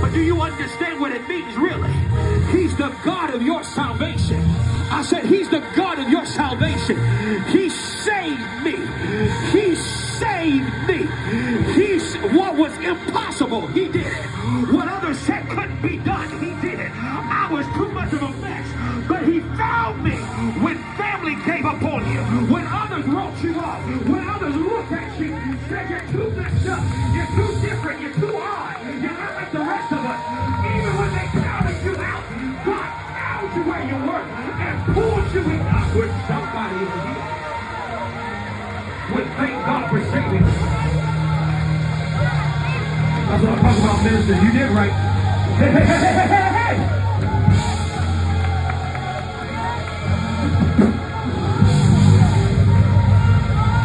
But do you understand what it means, really? He's the God of your salvation. I said, He's the God of your salvation. He saved me. He saved me. He's what was impossible. He did it. What others said couldn't be done. He did it. I was too much of a mess. But he found me when family gave up on you, when others wrote you off, when others looked at you and said you're too messed up, you're too different, you're too us. Even when they counted you out, God found you where you were and pulled you in. I wish somebody in here would thank God for saving you. That's what I'm talking about, minister. You did right. Hey, hey, hey, hey, hey, hey!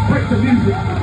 Break the music.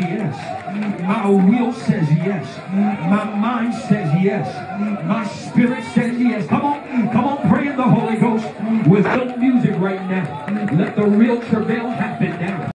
My will says yes. My mind says yes. My spirit says yes. Come on, come on, pray in the Holy Ghost with no music right now. Let the real travail happen